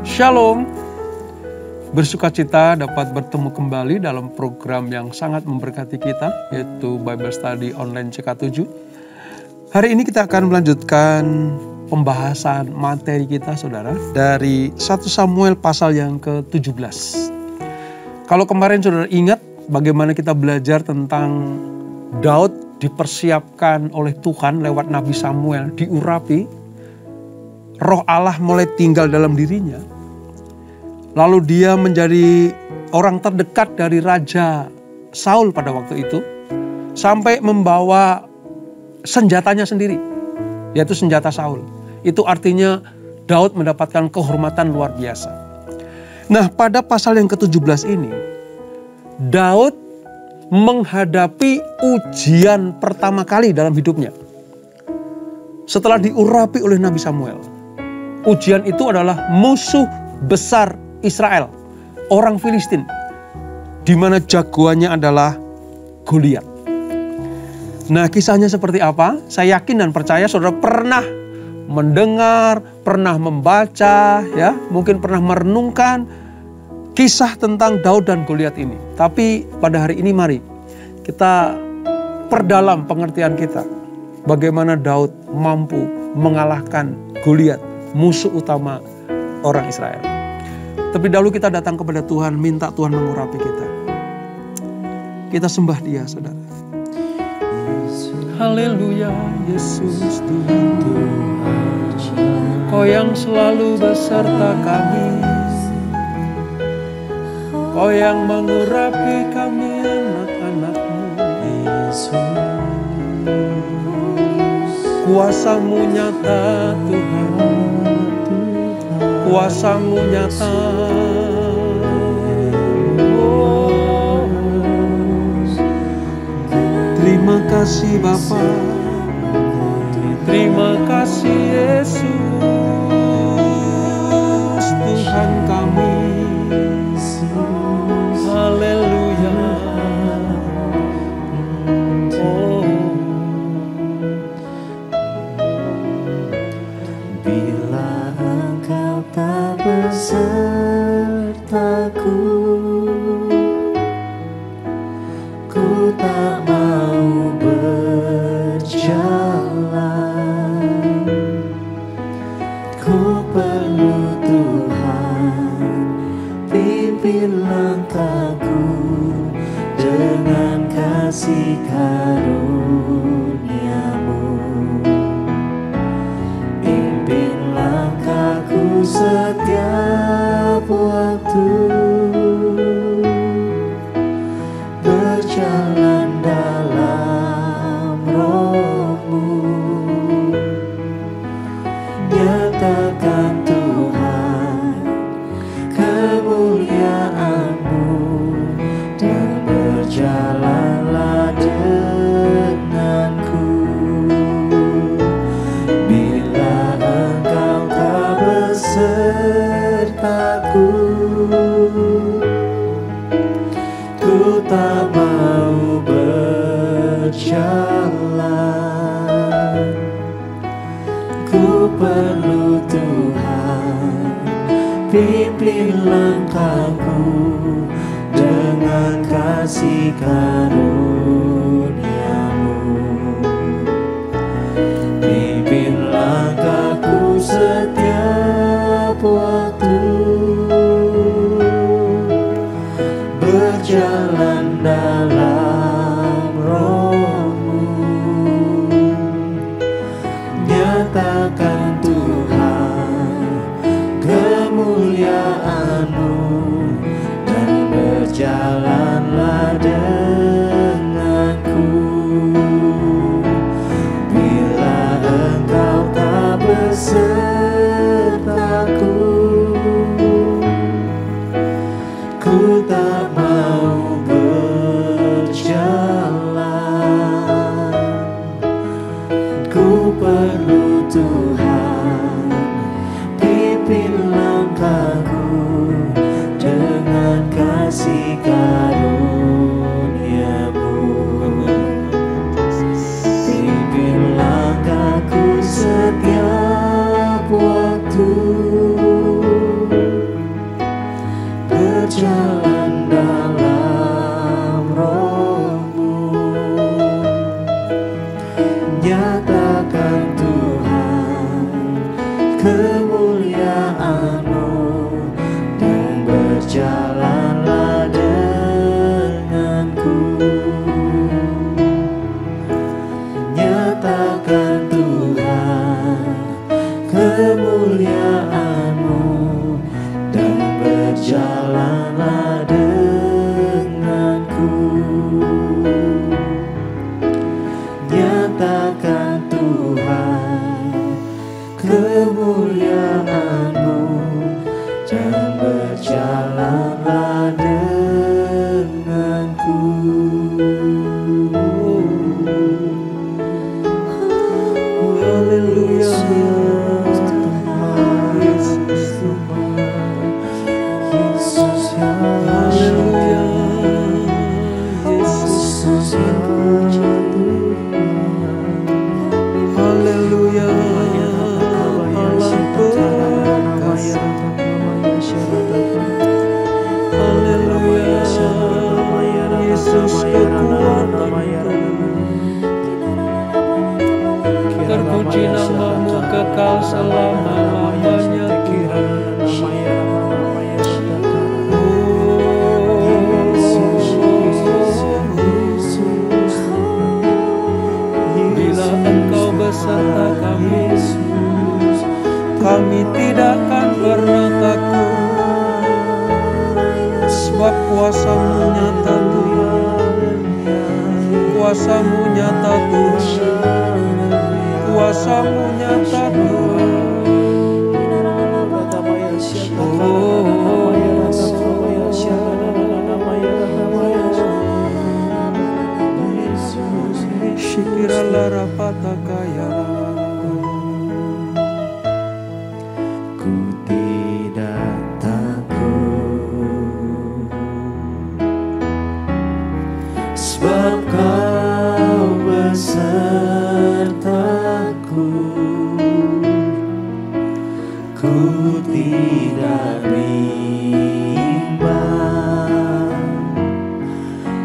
Shalom. Bersuka cita dapat bertemu kembali dalam program yang sangat memberkati kita, yaitu Bible Study Online CK7. Hari ini kita akan melanjutkan pembahasan materi kita, saudara, dari 1 Samuel pasal yang ke-17. Kalau kemarin saudara ingat bagaimana kita belajar tentang Daud dipersiapkan oleh Tuhan lewat Nabi Samuel, diurapi, roh Allah mulai tinggal dalam dirinya Lalu dia menjadi orang terdekat dari Raja Saul pada waktu itu. Sampai membawa senjatanya sendiri. Yaitu senjata Saul. Itu artinya Daud mendapatkan kehormatan luar biasa. Nah pada pasal yang ke-17 ini. Daud menghadapi ujian pertama kali dalam hidupnya. Setelah diurapi oleh Nabi Samuel. Ujian itu adalah musuh besar Israel, orang Filistin, di mana jagoannya adalah Goliat. Nah, kisahnya seperti apa? Saya yakin dan percaya saudara pernah mendengar, pernah membaca, ya, mungkin pernah merenungkan kisah tentang Daud dan Goliat ini. Tapi pada hari ini mari kita perdalam pengertian kita bagaimana Daud mampu mengalahkan Goliat, musuh utama orang Israel. Tapi dahulu kita datang kepada Tuhan, minta Tuhan mengurapi kita. Kita sembah dia, saudara. Haleluya, Yesus Tuhan Tuhan. Kau yang selalu beserta kami. Kau yang mengurapi kami anak-anakmu. Kuasamu nyata Tuhan kuasamu nyata. Terima kasih Bapa. Terima kasih Yesus Ku tak mau berjalan. Ku perlu Tuhan Pimpin langkahku Dengan kasih kasih jalanlah denganku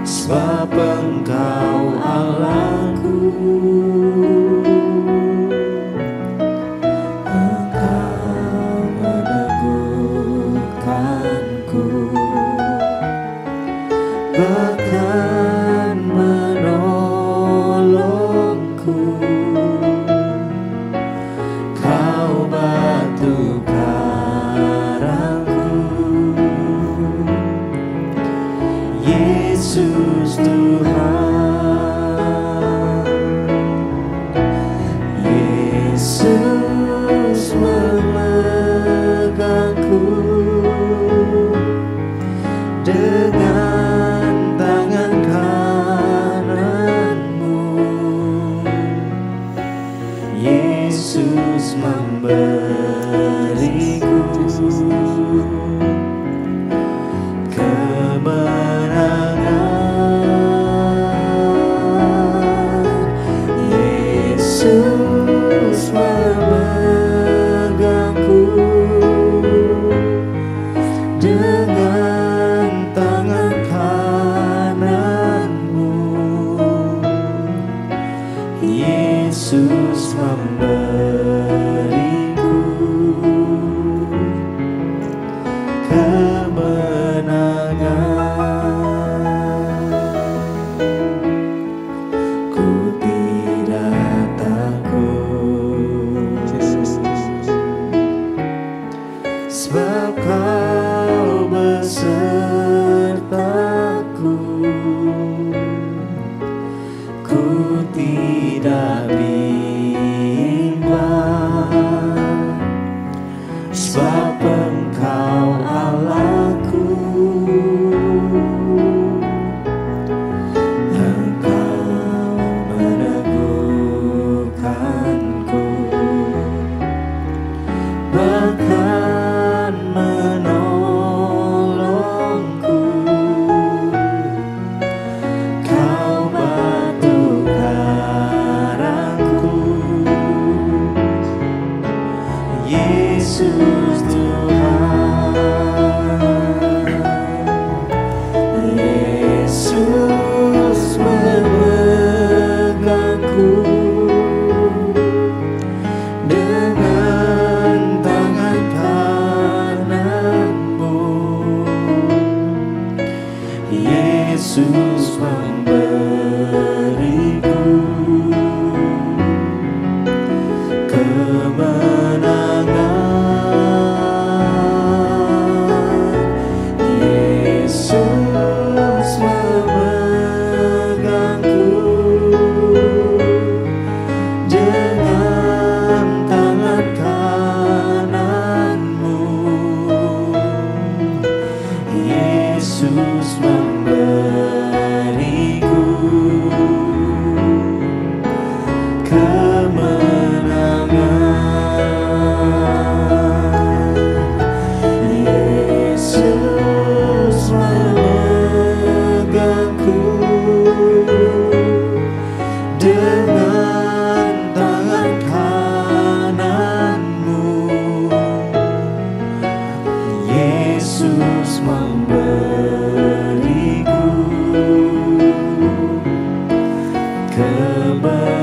Sebab engkau kembali.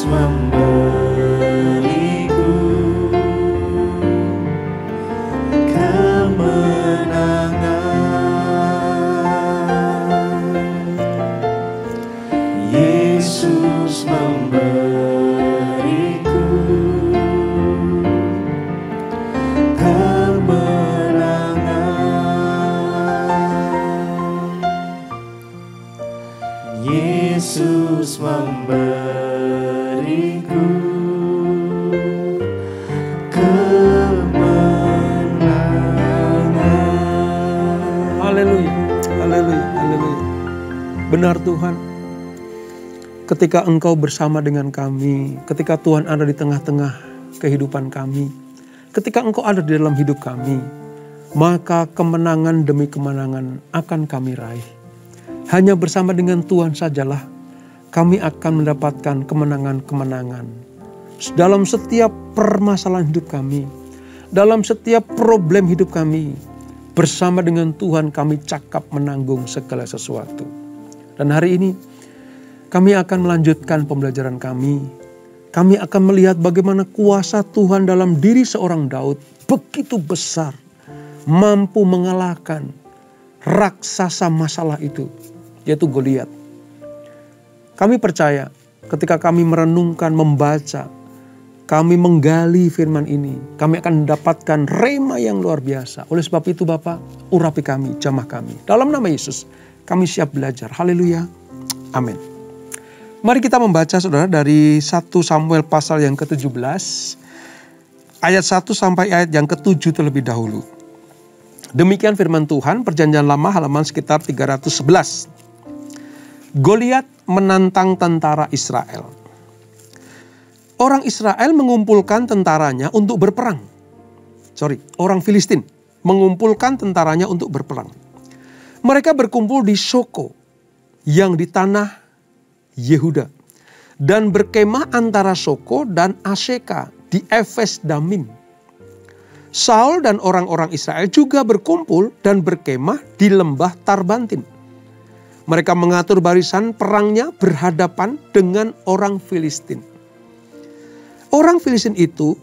Yesus ketika Engkau bersama dengan kami, ketika Tuhan ada di tengah-tengah kehidupan kami, ketika Engkau ada di dalam hidup kami, maka kemenangan demi kemenangan akan kami raih. Hanya bersama dengan Tuhan sajalah kami akan mendapatkan kemenangan-kemenangan dalam setiap permasalahan hidup kami, dalam setiap problem hidup kami. Bersama dengan Tuhan kami cakap menanggung segala sesuatu. Dan hari ini kami akan melanjutkan pembelajaran kami. Kami akan melihat bagaimana kuasa Tuhan dalam diri seorang Daud begitu besar, mampu mengalahkan raksasa masalah itu, yaitu Goliat. Kami percaya ketika kami merenungkan, membaca, kami menggali firman ini, kami akan mendapatkan rema yang luar biasa. Oleh sebab itu Bapak, urapi kami, jamah kami. Dalam nama Yesus, kami siap belajar. Haleluya. Amin. Mari kita membaca saudara dari 1 Samuel pasal yang ke-17. Ayat 1 sampai ayat yang ke-7 terlebih dahulu. Demikian firman Tuhan, perjanjian lama halaman sekitar 311. Goliat menantang tentara Israel. Orang Israel mengumpulkan tentaranya untuk berperang. Sorry, orang Filistin mengumpulkan tentaranya untuk berperang. Mereka berkumpul di Soko yang di tanah Yehuda dan berkemah antara Soko dan Aseka di Efes Damim. Saul dan orang-orang Israel juga berkumpul dan berkemah di lembah Tarbantin. Mereka mengatur barisan perangnya berhadapan dengan orang Filistin. Orang Filistin itu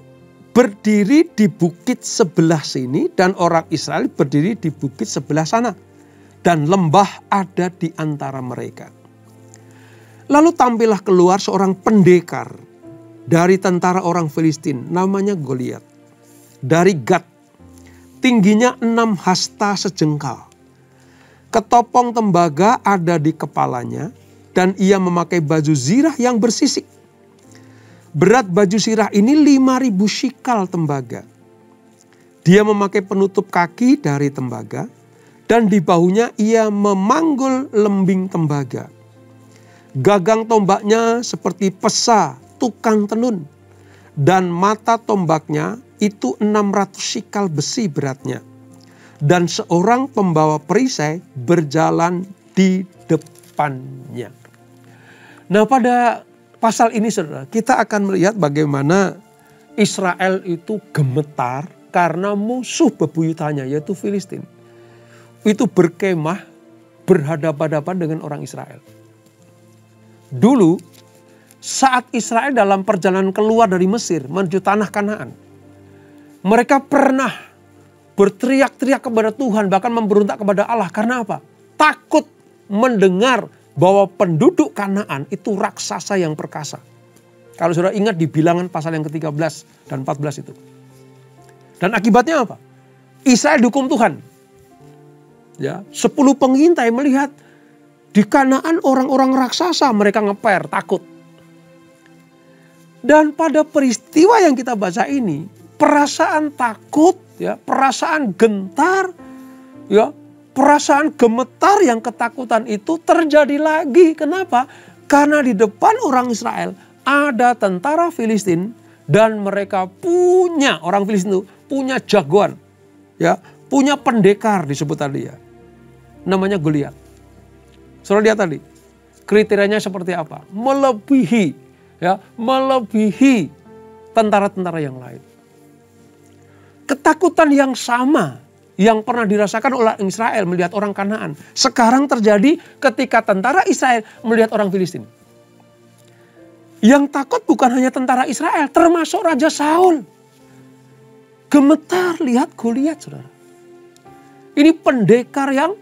berdiri di bukit sebelah sini dan orang Israel berdiri di bukit sebelah sana. Dan lembah ada di antara mereka. Lalu tampillah keluar seorang pendekar dari tentara orang Filistin namanya Goliat. Dari Gad, tingginya enam hasta sejengkal. Ketopong tembaga ada di kepalanya dan ia memakai baju zirah yang bersisik. Berat baju sirah ini 5000 shikal tembaga. Dia memakai penutup kaki dari tembaga dan di bahunya ia memanggul lembing tembaga. Gagang tombaknya seperti pesa tukang tenun dan mata tombaknya itu 600 shikal besi beratnya. Dan seorang pembawa perisai berjalan di depannya. Nah pada pasal ini saudara, kita akan melihat bagaimana Israel itu gemetar karena musuh bebuyutannya yaitu Filistin. Itu berkemah berhadapan-hadapan dengan orang Israel. Dulu saat Israel dalam perjalanan keluar dari Mesir menuju tanah Kanaan, mereka pernah berteriak-teriak kepada Tuhan, bahkan memberontak kepada Allah. Karena apa? Takut mendengar bahwa penduduk Kanaan itu raksasa yang perkasa. Kalau saudara ingat di bilangan pasal yang ke-13 dan 14 itu. Dan akibatnya apa? Israel dukung Tuhan. Ya, 10 pengintai melihat di kanaan orang-orang raksasa mereka ngeper, takut. Dan pada peristiwa yang kita baca ini, perasaan takut, ya, perasaan gentar, ya, perasaan gemetar yang ketakutan itu terjadi lagi. Kenapa? Karena di depan orang Israel ada tentara Filistin dan mereka punya orang Filistin itu punya jagoan, ya, punya pendekar disebut tadi ya, namanya Goliat. Saudara lihat tadi, kriterianya seperti apa? Melebihi, ya, melebihi tentara-tentara yang lain. Ketakutan yang sama yang pernah dirasakan oleh Israel melihat orang Kanaan. Sekarang terjadi ketika tentara Israel melihat orang Filistin. Yang takut bukan hanya tentara Israel, termasuk Raja Saul. Gemetar lihat Goliat, saudara. Ini pendekar yang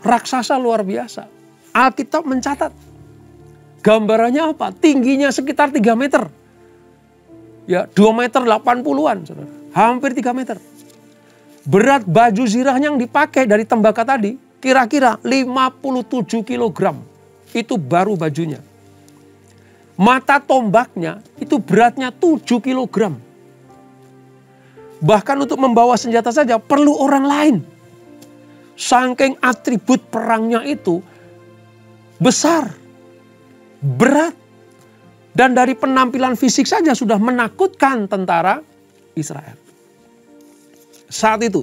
raksasa luar biasa. Alkitab mencatat. Gambarannya apa? Tingginya sekitar 3 meter. Ya, 2 meter 80-an, saudara. Hampir 3 meter. Berat baju zirahnya yang dipakai dari tembaka tadi, kira-kira 57 kilogram. Itu baru bajunya. Mata tombaknya itu beratnya 7 kilogram. Bahkan untuk membawa senjata saja perlu orang lain. Saking atribut perangnya itu besar, berat, dan dari penampilan fisik saja sudah menakutkan tentara Israel. Saat itu,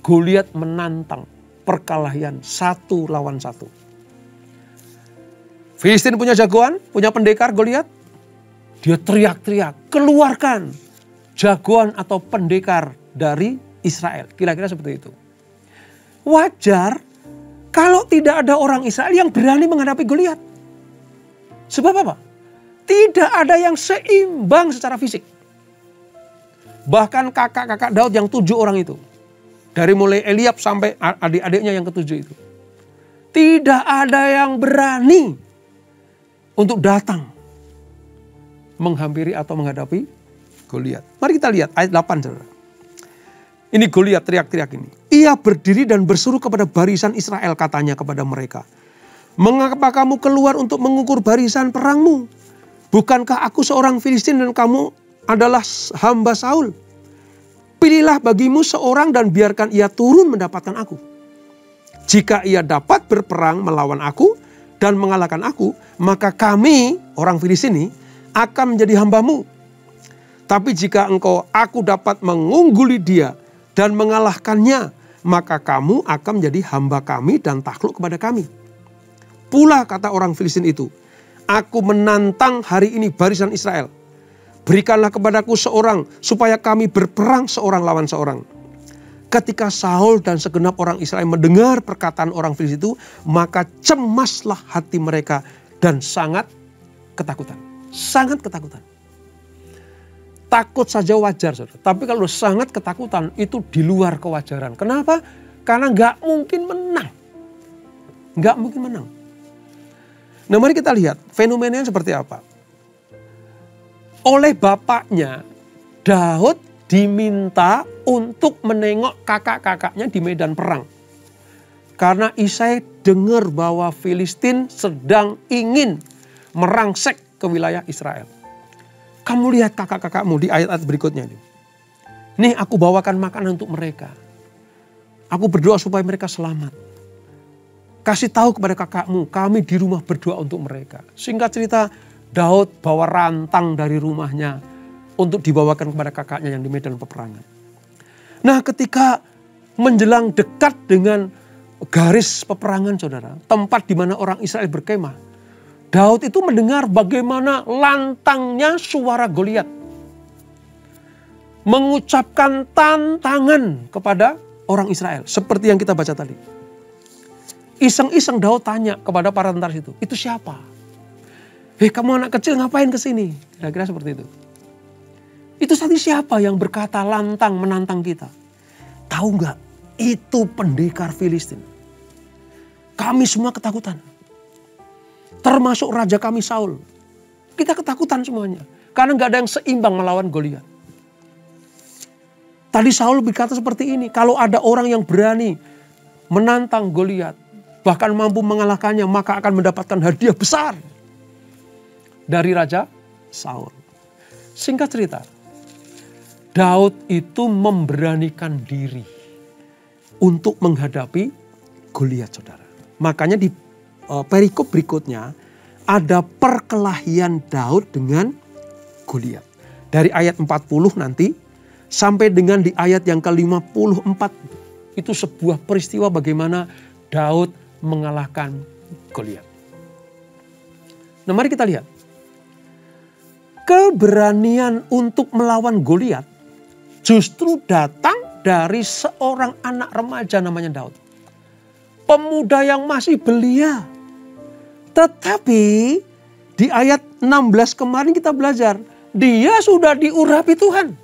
Goliat menantang perkelahian satu lawan satu. Filistin punya jagoan, punya pendekar Goliat. Dia teriak-teriak, keluarkan jagoan atau pendekar dari Israel. Kira-kira seperti itu. Wajar kalau tidak ada orang Israel yang berani menghadapi Goliat. Sebab apa? Tidak ada yang seimbang secara fisik. Bahkan kakak-kakak Daud yang tujuh orang itu. Dari mulai Eliab sampai adik-adiknya yang ketujuh itu. Tidak ada yang berani untuk datang menghampiri atau menghadapi Goliat. Mari kita lihat ayat 8 Saudara. Ini Goliat teriak-teriak ini. Ia berdiri dan bersuruh kepada barisan Israel katanya kepada mereka. Mengapa kamu keluar untuk mengukur barisan perangmu? Bukankah aku seorang Filistin dan kamu adalah hamba Saul? Pilihlah bagimu seorang dan biarkan ia turun mendapatkan aku. Jika ia dapat berperang melawan aku, dan mengalahkan aku, maka kami, orang Filistin ini, akan menjadi hambamu. Tapi jika engkau aku dapat mengungguli dia dan mengalahkannya, maka kamu akan menjadi hamba kami dan takluk kepada kami. Pula kata orang Filistin itu, aku menantang hari ini barisan Israel. Berikanlah kepadaku seorang supaya kami berperang seorang lawan seorang Ketika Saul dan segenap orang Israel mendengar perkataan orang Filistin itu, maka cemaslah hati mereka dan sangat ketakutan. Sangat ketakutan. Takut saja wajar, saudara. Tapi kalau sangat ketakutan itu di luar kewajaran. Kenapa? Karena nggak mungkin menang. Nggak mungkin menang. Nah mari kita lihat fenomenanya seperti apa. Oleh bapaknya, Daud diminta untuk menengok kakak-kakaknya di medan perang. Karena Isai dengar bahwa Filistin sedang ingin merangsek ke wilayah Israel. Kamu lihat kakak-kakakmu di ayat-ayat berikutnya. Nih aku bawakan makanan untuk mereka. Aku berdoa supaya mereka selamat. Kasih tahu kepada kakakmu, kami di rumah berdoa untuk mereka. Singkat cerita, Daud bawa rantang dari rumahnya untuk dibawakan kepada kakaknya yang di medan peperangan. Nah ketika menjelang dekat dengan garis peperangan saudara, tempat di mana orang Israel berkemah, Daud itu mendengar bagaimana lantangnya suara Goliat. Mengucapkan tantangan kepada orang Israel. Seperti yang kita baca tadi. Iseng-iseng Daud tanya kepada para tentara itu, itu siapa? Hei kamu anak kecil ngapain ke sini? Kira-kira seperti itu. Itu tadi siapa yang berkata lantang menantang kita? Tahu nggak? Itu pendekar Filistin. Kami semua ketakutan. Termasuk raja kami Saul. Kita ketakutan semuanya. Karena nggak ada yang seimbang melawan Goliat. Tadi Saul berkata seperti ini, kalau ada orang yang berani menantang Goliat, bahkan mampu mengalahkannya, maka akan mendapatkan hadiah besar dari Raja Saul. Singkat cerita, Daud itu memberanikan diri untuk menghadapi Goliat, saudara. Makanya di perikop berikutnya ada perkelahian Daud dengan Goliat. Dari ayat 40 nanti sampai dengan di ayat yang ke-54 itu sebuah peristiwa bagaimana Daud mengalahkan Goliat. Nah, mari kita lihat. Keberanian untuk melawan Goliat justru datang dari seorang anak remaja namanya Daud. Pemuda yang masih belia. Tetapi di ayat 16 kemarin kita belajar, dia sudah diurapi Tuhan.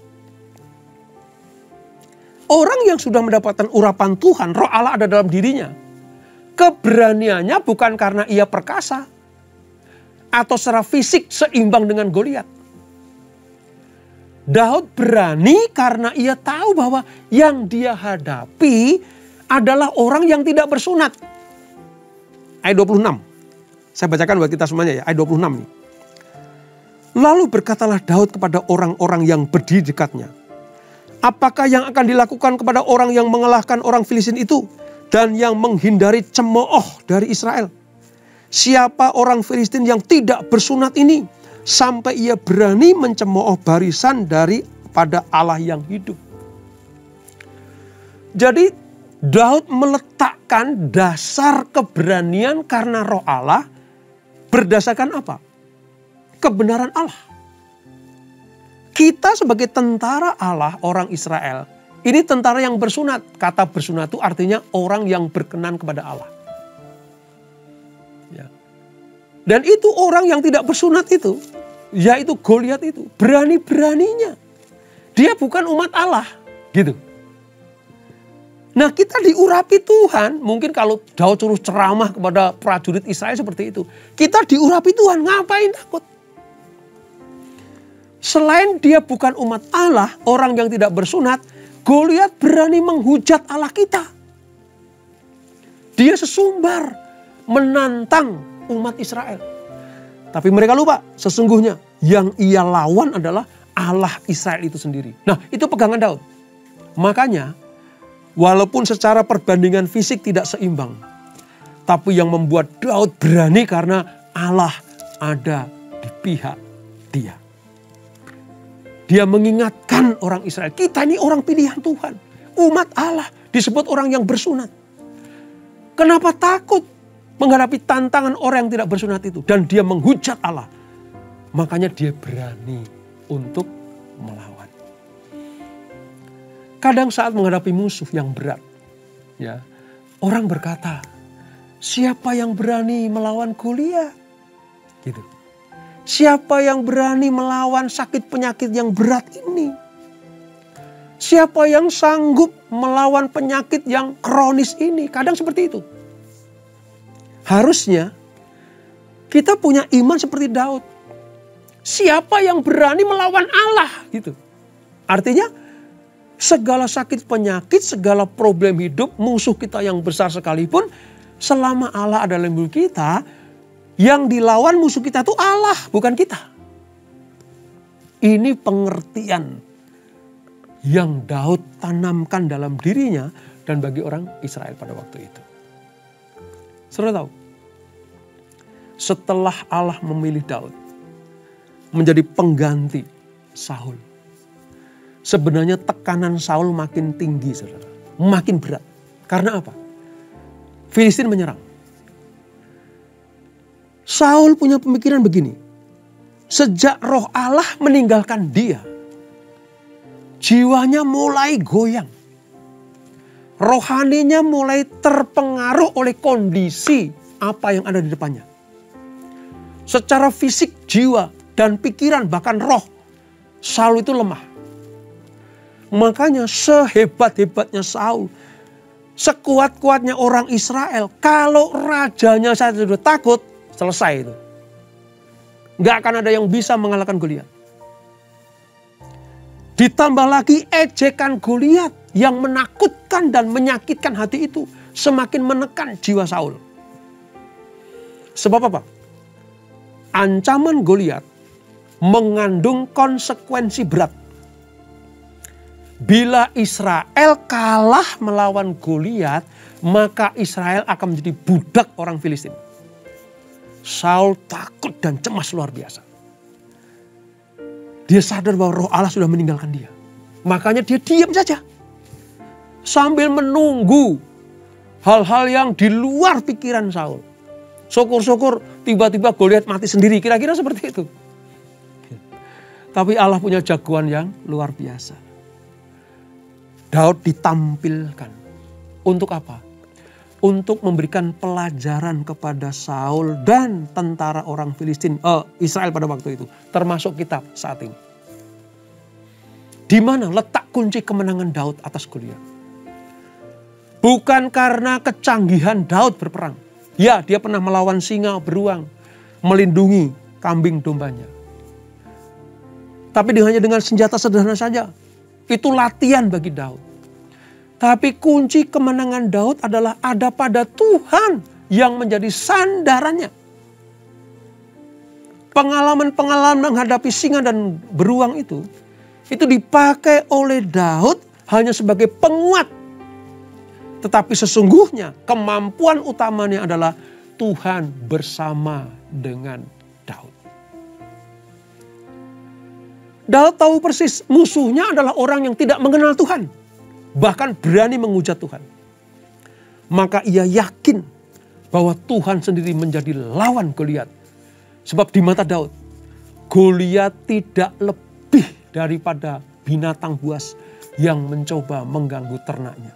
Orang yang sudah mendapatkan urapan Tuhan, roh Allah ada dalam dirinya. Keberaniannya bukan karena ia perkasa. Atau secara fisik seimbang dengan Goliat. Daud berani karena ia tahu bahwa yang dia hadapi adalah orang yang tidak bersunat. Ayat 26. Saya bacakan buat kita semuanya ya, ayat 26 nih. Lalu berkatalah Daud kepada orang-orang yang berdiri dekatnya. Apakah yang akan dilakukan kepada orang yang mengalahkan orang Filistin itu dan yang menghindari cemooh dari Israel? Siapa orang Filistin yang tidak bersunat ini sampai ia berani mencemooh barisan dari pada Allah yang hidup? Jadi Daud meletakkan dasar keberanian karena roh Allah berdasarkan apa? Kebenaran Allah. Kita sebagai tentara Allah, orang Israel, ini tentara yang bersunat. Kata bersunat itu artinya orang yang berkenan kepada Allah. Ya. Dan itu orang yang tidak bersunat itu, yaitu Goliat itu, berani-beraninya. Dia bukan umat Allah, gitu. Nah kita diurapi Tuhan, mungkin kalau Daud suruh ceramah kepada prajurit Israel seperti itu. Kita diurapi Tuhan, ngapain takut? Selain dia bukan umat Allah, orang yang tidak bersunat, Goliat berani menghujat Allah kita. Dia sesumbar menantang umat Israel. Tapi mereka lupa, sesungguhnya yang ia lawan adalah Allah Israel itu sendiri. Nah, itu pegangan Daud. Makanya, walaupun secara perbandingan fisik tidak seimbang, tapi yang membuat Daud berani karena Allah ada di pihak dia. Dia mengingatkan orang Israel, kita ini orang pilihan Tuhan. Umat Allah disebut orang yang bersunat. Kenapa takut menghadapi tantangan orang yang tidak bersunat itu? Dan dia menghujat Allah. Makanya dia berani untuk melawan. Kadang saat menghadapi musuh yang berat, ya orang berkata, siapa yang berani melawan Goliat? Gitu. Siapa yang berani melawan sakit penyakit yang berat ini? Siapa yang sanggup melawan penyakit yang kronis ini? Kadang seperti itu. Harusnya kita punya iman seperti Daud. Siapa yang berani melawan Allah gitu. Artinya segala sakit penyakit, segala problem hidup, musuh kita yang besar sekalipun, selama Allah ada dalam kita, yang dilawan musuh kita itu Allah, bukan kita. Ini pengertian yang Daud tanamkan dalam dirinya dan bagi orang Israel pada waktu itu. Saudara tahu, setelah Allah memilih Daud menjadi pengganti Saul. Sebenarnya tekanan Saul makin tinggi, saudara. Makin berat. Karena apa? Filistin menyerang. Saul punya pemikiran begini. Sejak roh Allah meninggalkan dia, jiwanya mulai goyang. Rohaninya mulai terpengaruh oleh kondisi apa yang ada di depannya. Secara fisik, jiwa, dan pikiran, bahkan roh, Saul itu lemah. Makanya sehebat-hebatnya Saul, sekuat-kuatnya orang Israel, kalau rajanya saja sudah takut, Selesai itu. Nggak akan ada yang bisa mengalahkan Goliat. Ditambah lagi ejekan Goliat yang menakutkan dan menyakitkan hati itu semakin menekan jiwa Saul. Sebab apa? Ancaman Goliat mengandung konsekuensi berat. Bila Israel kalah melawan Goliat, maka Israel akan menjadi budak orang Filistin. Saul takut dan cemas luar biasa. Dia sadar bahwa roh Allah sudah meninggalkan dia. Makanya dia diam saja. Sambil menunggu hal-hal yang di luar pikiran Saul. Syukur-syukur tiba-tiba Goliat mati sendiri. Kira-kira seperti itu. Tapi Allah punya jagoan yang luar biasa. Daud ditampilkan. Untuk apa? Untuk memberikan pelajaran kepada Saul dan tentara orang Filistin, eh, Israel pada waktu itu. Termasuk kita saat ini. Di mana letak kunci kemenangan Daud atas Goliat? Bukan karena kecanggihan Daud berperang. Ya, dia pernah melawan singa beruang, melindungi kambing dombanya. Tapi hanya dengan senjata sederhana saja. Itu latihan bagi Daud. Tapi kunci kemenangan Daud adalah ada pada Tuhan yang menjadi sandarannya. Pengalaman-pengalaman menghadapi singa dan beruang itu, itu dipakai oleh Daud hanya sebagai penguat. Tetapi sesungguhnya kemampuan utamanya adalah Tuhan bersama dengan Daud tahu persis musuhnya adalah orang yang tidak mengenal Tuhan. Bahkan berani menghujat Tuhan. Maka ia yakin bahwa Tuhan sendiri menjadi lawan Goliat. Sebab di mata Daud, Goliat tidak lebih daripada binatang buas yang mencoba mengganggu ternaknya.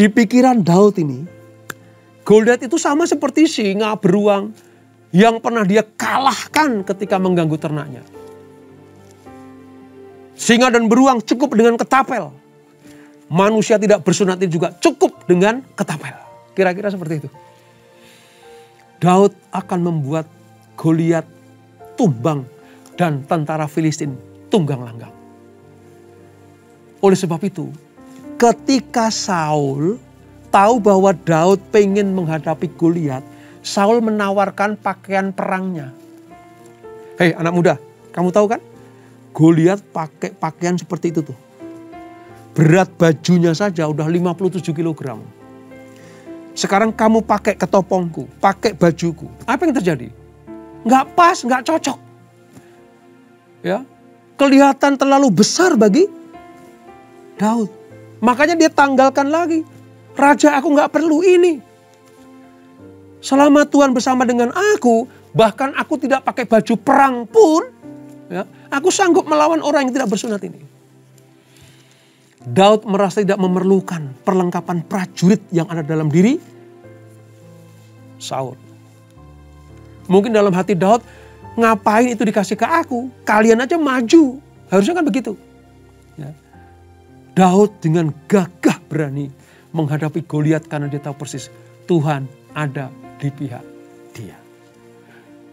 Di pikiran Daud ini, Goliat itu sama seperti singa beruang yang pernah dia kalahkan ketika mengganggu ternaknya. Singa dan beruang cukup dengan ketapel. Manusia tidak bersunat juga cukup dengan ketapel. Kira-kira seperti itu. Daud akan membuat Goliat tumbang dan tentara Filistin tunggang langgang. Oleh sebab itu, ketika Saul tahu bahwa Daud pengen menghadapi Goliat, Saul menawarkan pakaian perangnya. Hei anak muda, kamu tahu kan? Goliat pakai pakaian seperti itu tuh. Berat bajunya saja udah 57 kg. Sekarang kamu pakai ketopongku, pakai bajuku. Apa yang terjadi? Nggak pas, nggak cocok. Ya, kelihatan terlalu besar bagi Daud. Makanya dia tanggalkan lagi. Raja aku nggak perlu ini. Selama Tuhan bersama dengan aku, bahkan aku tidak pakai baju perang pun, ya, aku sanggup melawan orang yang tidak bersunat ini. Daud merasa tidak memerlukan perlengkapan prajurit yang ada dalam diri Saul. Mungkin dalam hati Daud, ngapain itu dikasih ke aku? Kalian aja maju. Harusnya kan begitu. Ya. Daud dengan gagah berani menghadapi Goliat karena dia tahu persis Tuhan ada di pihak dia.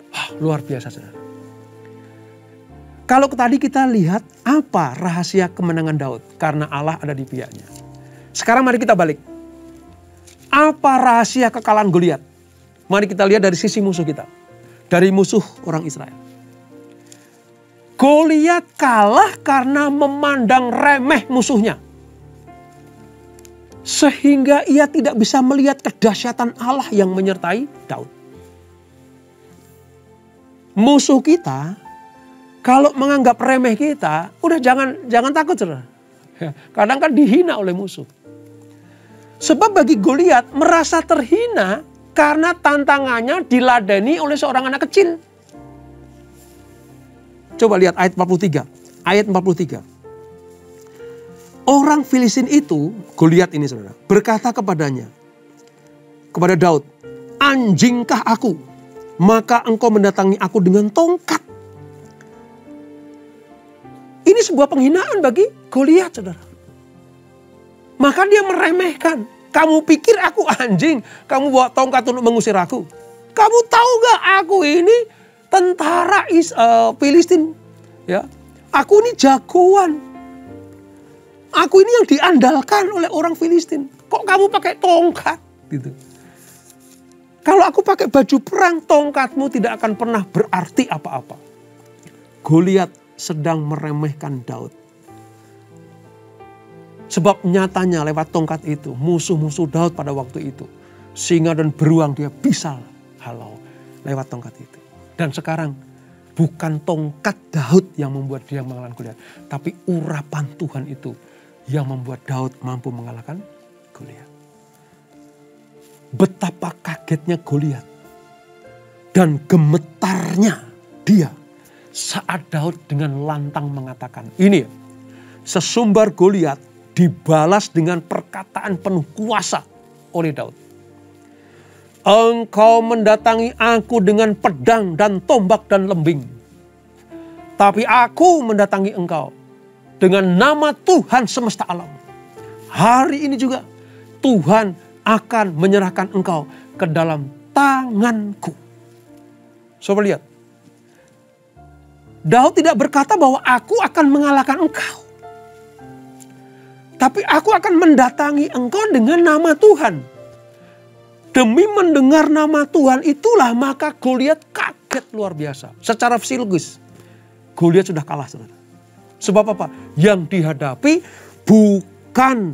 Wah, luar biasa saudara. Kalau tadi kita lihat apa rahasia kemenangan Daud karena Allah ada di pihaknya. Sekarang mari kita balik. Apa rahasia kekalahan Goliat? Mari kita lihat dari sisi musuh kita. Dari musuh orang Israel. Goliat kalah karena memandang remeh musuhnya. Sehingga ia tidak bisa melihat kedahsyatan Allah yang menyertai Daud. Musuh kita kalau menganggap remeh kita, udah jangan jangan takut saudara. Kadang kan dihina oleh musuh. Sebab bagi Goliat merasa terhina karena tantangannya diladeni oleh seorang anak kecil. Coba lihat ayat 43. Ayat 43. Orang Filistin itu, Goliat ini saudara, berkata kepadanya, kepada Daud, anjingkah aku? Maka engkau mendatangi aku dengan tongkat. Ini sebuah penghinaan bagi Goliat saudara. Maka dia meremehkan. Kamu pikir aku anjing, kamu bawa tongkat untuk mengusir aku. Kamu tahu gak aku ini tentara Is, uh, Filistin. Ya, aku ini jagoan. Aku ini yang diandalkan oleh orang Filistin. Kok kamu pakai tongkat? Gitu. Kalau aku pakai baju perang, tongkatmu tidak akan pernah berarti apa-apa. Goliat sedang meremehkan Daud. Sebab nyatanya lewat tongkat itu, musuh-musuh Daud pada waktu itu, singa dan beruang dia bisa halau lewat tongkat itu. Dan sekarang bukan tongkat Daud yang membuat dia mengalahkan Goliat, tapi urapan Tuhan itu yang membuat Daud mampu mengalahkan Goliat betapa kagetnya Goliat dan gemetarnya dia saat Daud dengan lantang mengatakan, ini sesumbar Goliat dibalas dengan perkataan penuh kuasa oleh Daud. Engkau mendatangi aku dengan pedang dan tombak dan lembing. Tapi aku mendatangi engkau dengan nama Tuhan semesta alam. Hari ini juga Tuhan akan menyerahkan engkau ke dalam tanganku. Coba lihat. Daud tidak berkata bahwa aku akan mengalahkan engkau. Tapi aku akan mendatangi engkau dengan nama Tuhan. Demi mendengar nama Tuhan itulah maka Goliat kaget luar biasa. Secara psikologis. Goliat sudah kalah saudara. Sebab apa? Yang dihadapi bukan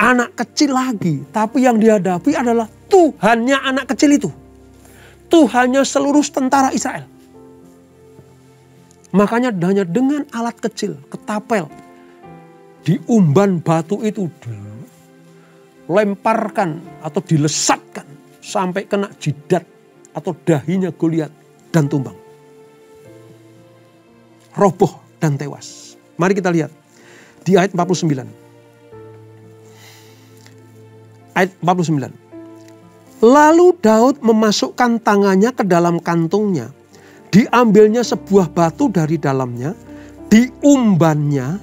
anak kecil lagi. Tapi yang dihadapi adalah Tuhannya anak kecil itu. Tuhannya seluruh tentara Israel. Makanya hanya dengan alat kecil, ketapel, diumban batu itu dilemparkan atau dilesatkan sampai kena jidat atau dahinya Goliat dan tumbang. Roboh dan tewas. Mari kita lihat di ayat 49 ayat 49. Lalu Daud memasukkan tangannya ke dalam kantungnya. Diambilnya sebuah batu dari dalamnya, diumbannya,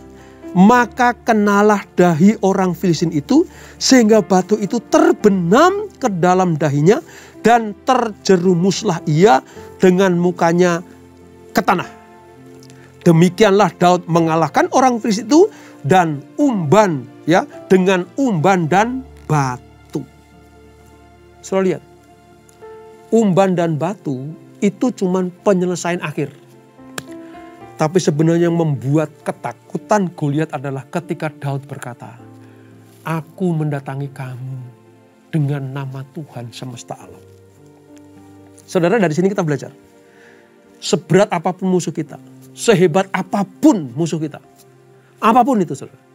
maka kenalah dahi orang Filistin itu sehingga batu itu terbenam ke dalam dahinya dan terjerumuslah ia dengan mukanya ke tanah. Demikianlah Daud mengalahkan orang Filistin itu dan umban ya dengan umban dan batu. Selalu lihat, umban dan batu itu cuma penyelesaian akhir. Tapi sebenarnya yang membuat ketakutan Goliat adalah ketika Daud berkata, Aku mendatangi kamu dengan nama Tuhan semesta alam. Saudara dari sini kita belajar. Seberat apa pun musuh kita, sehebat apa pun musuh kita, apa pun itu saudara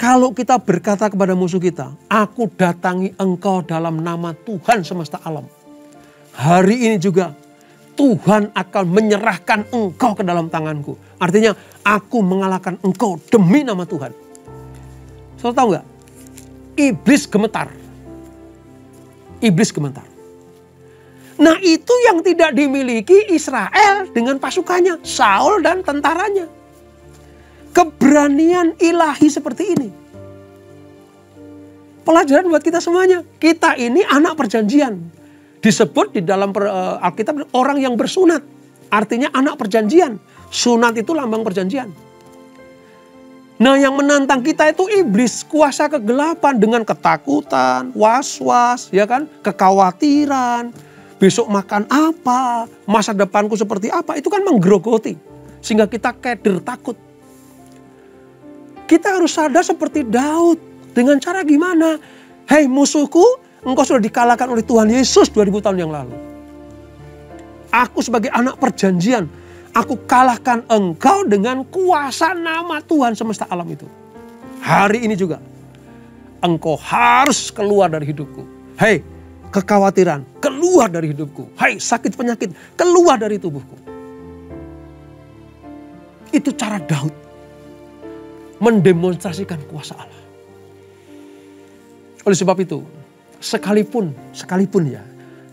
kalau kita berkata kepada musuh kita, aku datangi engkau dalam nama Tuhan semesta alam. Hari ini juga Tuhan akan menyerahkan engkau ke dalam tanganku. Artinya aku mengalahkan engkau demi nama Tuhan. Saudara tahu nggak? Iblis gemetar. Iblis gemetar. Nah itu yang tidak dimiliki Israel dengan pasukannya. Saul dan tentaranya keberanian ilahi seperti ini. Pelajaran buat kita semuanya. Kita ini anak perjanjian. Disebut di dalam uh, Alkitab orang yang bersunat. Artinya anak perjanjian. Sunat itu lambang perjanjian. Nah yang menantang kita itu iblis, kuasa kegelapan dengan ketakutan, was-was, ya kan, kekhawatiran, besok makan apa, masa depanku seperti apa, itu kan menggerogoti. Sehingga kita keder takut. Kita harus sadar seperti Daud. Dengan cara gimana? Hei musuhku, engkau sudah dikalahkan oleh Tuhan Yesus 2000 tahun yang lalu. Aku sebagai anak perjanjian, aku kalahkan engkau dengan kuasa nama Tuhan semesta alam itu. Hari ini juga, engkau harus keluar dari hidupku. Hei, kekhawatiran, keluar dari hidupku. Hai, sakit penyakit, keluar dari tubuhku. Itu cara Daud mendemonstrasikan kuasa Allah. Oleh sebab itu, sekalipun, sekalipun ya,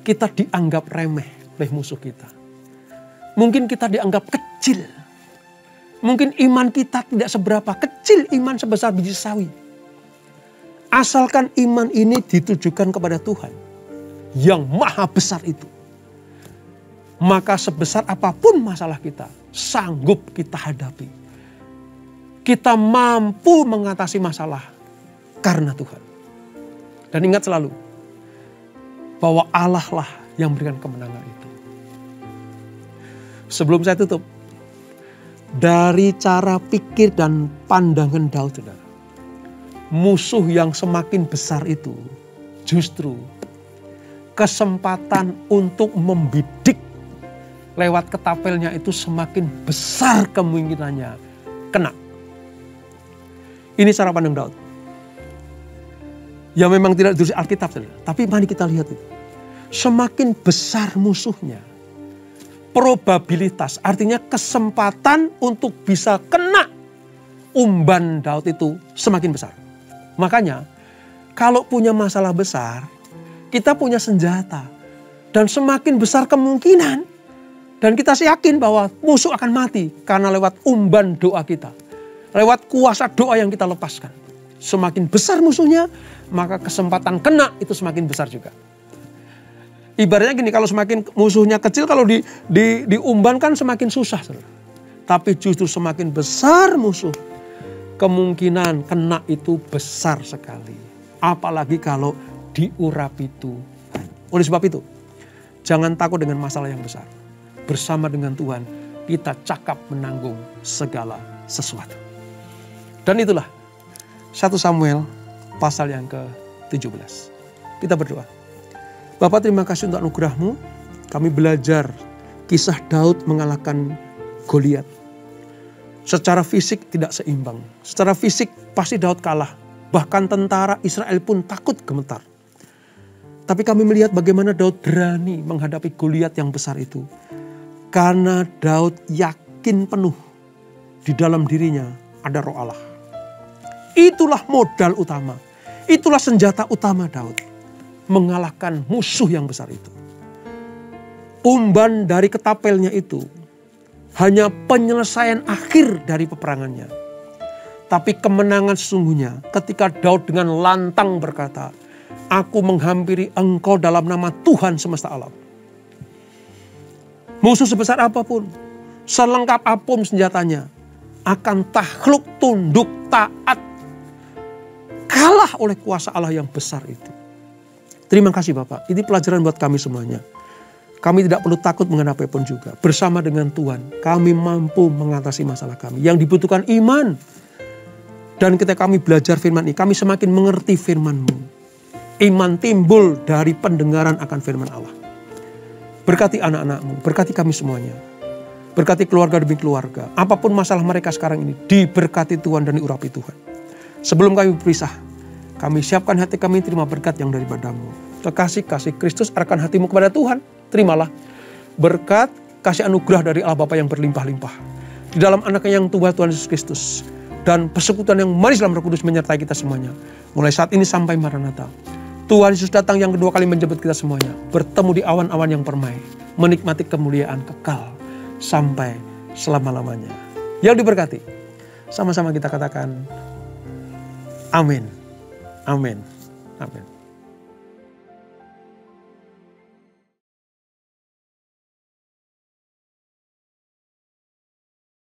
kita dianggap remeh oleh musuh kita. Mungkin kita dianggap kecil. Mungkin iman kita tidak seberapa kecil iman sebesar biji sawi. Asalkan iman ini ditujukan kepada Tuhan. Yang maha besar itu. Maka sebesar apa pun masalah kita, sanggup kita hadapi. Kita mampu mengatasi masalah karena Tuhan. Dan ingat selalu, bahwa Allah lah yang memberikan kemenangan itu. Sebelum saya tutup, dari cara pikir dan pandangan Daud, saudara, musuh yang semakin besar itu justru kesempatan untuk membidik lewat ketapelnya itu semakin besar kemungkinannya kena. Ini cara pandang Daud. Ya memang tidak ditulis Alkitab, tapi mari kita lihat itu. Semakin besar musuhnya, probabilitas, artinya kesempatan untuk bisa kena umban Daud itu semakin besar. Makanya kalau punya masalah besar, kita punya senjata. Dan semakin besar kemungkinan, dan kita yakin bahwa musuh akan mati karena lewat umban doa kita. Lewat kuasa doa yang kita lepaskan. Semakin besar musuhnya, maka kesempatan kena itu semakin besar juga. Ibaratnya gini, kalau semakin musuhnya kecil, kalau di, di, diumban kan semakin susah. Tapi justru semakin besar musuh, kemungkinan kena itu besar sekali. Apalagi kalau diurapi Tuhan. Oleh sebab itu, jangan takut dengan masalah yang besar. Bersama dengan Tuhan, kita cakap menanggung segala sesuatu. Dan itulah 1 Samuel pasal yang ke-17. Kita berdoa. Bapak terima kasih untuk anugerahmu. Kami belajar kisah Daud mengalahkan Goliat Secara fisik tidak seimbang. Secara fisik pasti Daud kalah. Bahkan tentara Israel pun takut gemetar. Tapi kami melihat bagaimana Daud berani menghadapi Goliat yang besar itu. Karena Daud yakin penuh di dalam dirinya ada roh Allah. Itulah modal utama. Itulah senjata utama Daud. Mengalahkan musuh yang besar itu. Umban dari ketapelnya itu hanya penyelesaian akhir dari peperangannya. Tapi kemenangan sesungguhnya ketika Daud dengan lantang berkata, Aku menghampiri engkau dalam nama Tuhan semesta alam. Musuh sebesar apa pun, selengkap apa pun senjatanya, akan takluk, tunduk, taat, kalah oleh kuasa Allah yang besar itu. Terima kasih Bapak, ini pelajaran buat kami semuanya. Kami tidak perlu takut menghadapi pun juga. Bersama dengan Tuhan, kami mampu mengatasi masalah kami. Yang dibutuhkan iman. Dan ketika kami belajar firman ini, kami semakin mengerti firman-Mu. Iman timbul dari pendengaran akan firman Allah. Berkati anak-anakmu, berkati kami semuanya. Berkati keluarga demi keluarga. Apa pun masalah mereka sekarang ini, diberkati Tuhan dan diurapi Tuhan. Sebelum kami berpisah, kami siapkan hati kami terima berkat yang daripadamu. Kekasih kasih Kristus arahkan hatimu kepada Tuhan terimalah berkat kasih anugerah dari Allah Bapa yang berlimpah-limpah. Di dalam anaknya yang tua Tuhan Yesus Kristus. Dan persekutuan yang manis dalam roh kudus menyertai kita semuanya. Mulai saat ini sampai Maranatha. Tuhan Yesus datang yang kedua kali menjemput kita semuanya. Bertemu di awan-awan yang permai. Menikmati kemuliaan kekal. Sampai selama-lamanya. Yang diberkati. Sama-sama kita katakan. Amin. Amin. Amin.